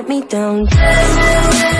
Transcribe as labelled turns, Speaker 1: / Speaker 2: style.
Speaker 1: let me down.